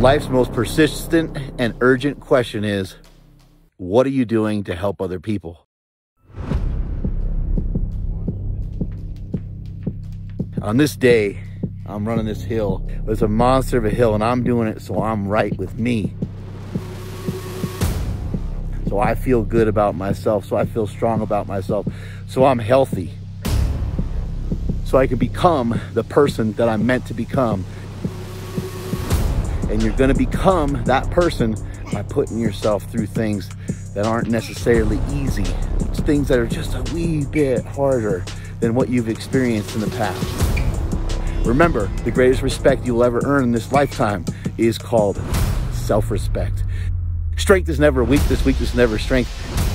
Life's most persistent and urgent question is what are you doing to help other people? On this day, I'm running this hill. It's a monster of a hill, and I'm doing it so I'm right with me. So I feel good about myself, so I feel strong about myself, so I'm healthy. So I can become the person that I'm meant to become. And you're gonna become that person by putting yourself through things that aren't necessarily easy. It's things that are just a wee bit harder than what you've experienced in the past. Remember, the greatest respect you'll ever earn in this lifetime is called self respect. Strength is never weakness, weakness is never strength.